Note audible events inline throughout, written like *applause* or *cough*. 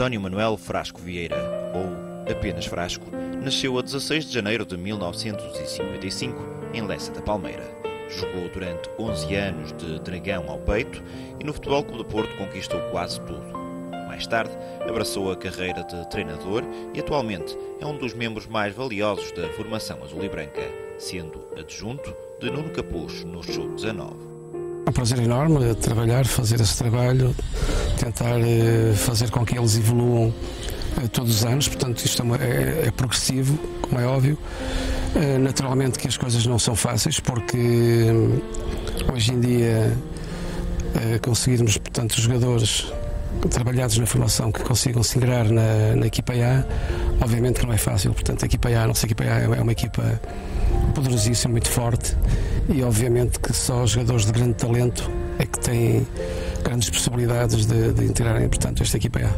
António Manuel Frasco Vieira, ou apenas Frasco, nasceu a 16 de janeiro de 1955 em Lessa da Palmeira. Jogou durante 11 anos de dragão ao peito e no Futebol Clube do Porto conquistou quase tudo. Mais tarde, abraçou a carreira de treinador e atualmente é um dos membros mais valiosos da formação azul e branca, sendo adjunto de Nuno Capuz no Show 19. É um prazer enorme trabalhar, fazer esse trabalho, tentar eh, fazer com que eles evoluam eh, todos os anos, portanto isto é, é, é progressivo, como é óbvio. Eh, naturalmente que as coisas não são fáceis porque hoje em dia conseguirmos, portanto, jogadores trabalhados na formação que consigam se integrar na, na, equipa A, obviamente que não é fácil. Portanto, a equipa A, a nossa equipa A é uma equipa poderosíssima, muito forte e obviamente que só jogadores de grande talento é que têm grandes possibilidades de, de integrarem, portanto, esta equipa A.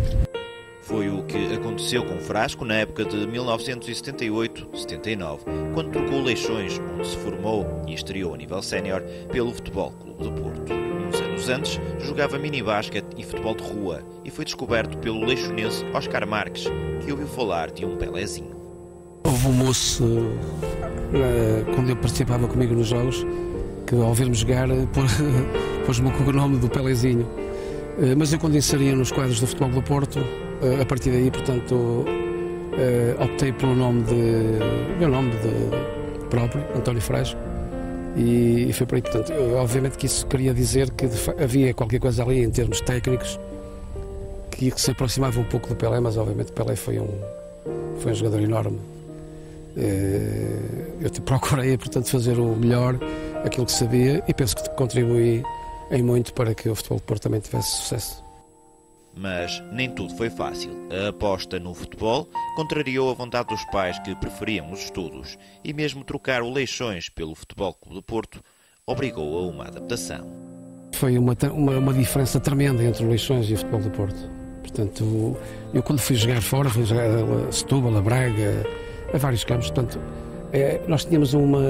Foi o que aconteceu com Frasco na época de 1978-79, quando trocou Leixões, onde se formou e estreou a nível sénior pelo Futebol Clube do Porto. Uns anos antes, jogava mini-basquete e futebol de rua e foi descoberto pelo leixonense Oscar Marques, que ouviu falar de um Pelézinho. Houve um moço, eh, quando eu participava comigo nos jogos, que ao ver-me jogar eh, *laughs* pôs-me o nome do Pelézinho. Eh, mas eu quando inseria nos quadros do Futebol do Porto, a partir daí, portanto, optei pelo nome de. meu nome de, próprio, António Frasco. E, foi por aí, portanto, obviamente que isso queria dizer que havia qualquer coisa ali em termos técnicos que, se aproximava um pouco do Pelé, mas obviamente Pelé foi um, foi um jogador enorme eu *laughs* procurei, portanto, fazer o melhor, aquilo que sabia, e penso que contribuí em muito para que o futebol de Porto também tivesse sucesso. Mas nem tudo foi fácil. A aposta no futebol contrariou a vontade dos pais que preferiam os estudos e mesmo trocar o Leixões pelo Futebol Clube do Porto obrigou a uma adaptação. Foi uma, uma, uma diferença tremenda entre o Leixões e o Futebol do Porto. Portanto, eu quando fui jogar fora, fui jogar a Setúbal, a Braga, a vários campos. Portanto, é, nós tínhamos uma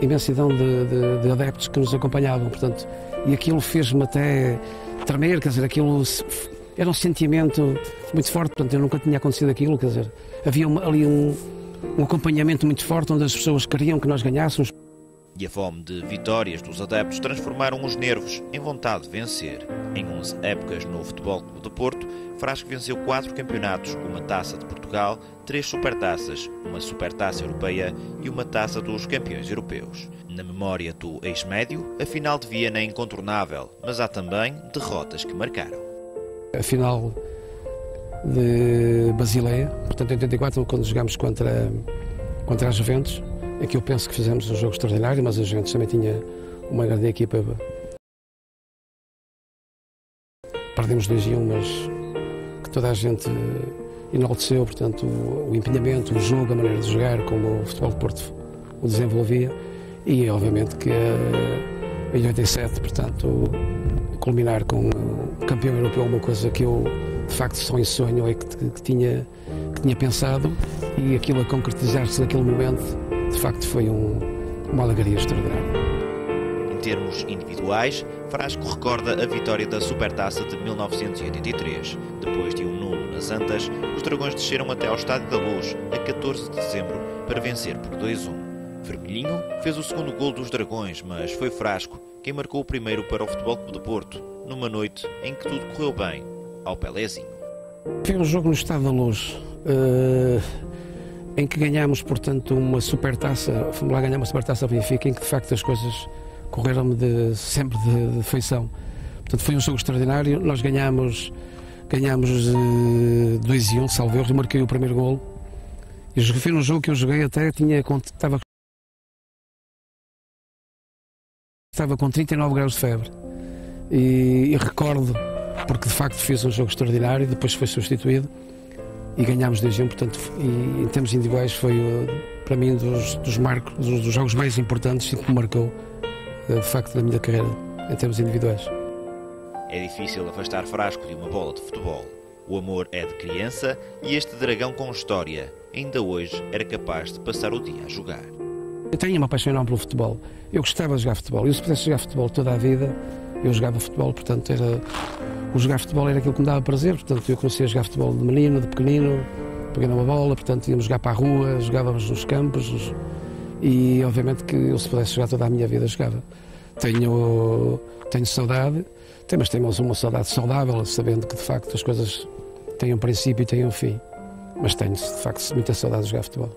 imensidão de, de, de, adeptos que nos acompanhavam, portanto, e aquilo fez-me até tremer, quer dizer, aquilo era um sentimento muito forte, portanto, eu nunca tinha acontecido aquilo, quer dizer, havia uma, ali um, um acompanhamento muito forte onde as pessoas queriam que nós ganhássemos. E a fome de vitórias dos adeptos transformaram os nervos em vontade de vencer. Em 11 épocas no Futebol Clube do Porto, Frasco venceu quatro campeonatos, uma taça de Portugal, três supertaças, uma supertaça europeia e uma taça dos campeões europeus. Na memória do ex-médio, a final de Viena é incontornável, mas há também derrotas que marcaram. A final de Basileia, portanto em 84, quando jogámos contra, contra a Juventus, é que eu penso que fizemos um jogo extraordinário, mas a Juventus também tinha uma grande equipa. Perdemos 2 e 1, um, mas toda a gente enalteceu, portanto, o, o empenhamento, o jogo, a maneira de jogar, como o futebol de Porto o desenvolvia. E, obviamente, que em 87, portanto, culminar com o campeão europeu, uma coisa que eu, de facto, só em sonho é que, que, que tinha, que tinha pensado. E aquilo a concretizar-se naquele momento, de facto, foi um, uma alegria extraordinária termos individuais, Frasco recorda a vitória da Supertaça de 1983. Depois de um nulo nas Antas, os Dragões desceram até ao Estádio da Luz, a 14 de dezembro, para vencer por 2-1. Vermelhinho fez o segundo gol dos Dragões, mas foi Frasco quem marcou o primeiro para o Futebol Clube de Porto, numa noite em que tudo correu bem, ao Pelézinho. Foi um jogo no Estádio da Luz. Uh em que ganhámos, portanto, uma supertaça, fomos lá ganhar uma supertaça ao Benfica, em que de facto as coisas correram-me de, sempre de, de feição. Portanto, foi um jogo extraordinário. Nós ganhámos, ganhámos 2 uh, e 1, um, salvo erro, marquei o primeiro golo. E foi um jogo que eu joguei até, tinha, estava, estava com 39 graus de febre. E, e recordo, porque de facto fiz um jogo extraordinário, depois foi substituído e ganhámos 2 1, portanto, e, em termos individuais foi para mim dos, dos marcos, dos, dos jogos mais importantes e que me marcou eh, de facto da minha carreira em termos individuais. É difícil afastar Frasco de uma bola de futebol. O amor é de criança e este dragão com história ainda hoje era capaz de passar o dia a jogar. Eu tenho uma paixão enorme pelo futebol. Eu gostava de jogar futebol. Eu se pudesse jogar futebol toda a vida, eu jogava futebol, portanto era o jogar futebol era aquilo que me dava prazer, portanto eu comecei a jogar futebol de menino, de pequenino, pegando uma bola, portanto íamos jogar para a rua, jogávamos nos campos e obviamente que eu se pudesse jogar toda a minha vida jogava. Tenho, tenho saudade, mas tenho uma saudade saudável, sabendo que de facto as coisas têm um princípio e têm um fim. Mas tenho de facto muita saudade de jogar futebol.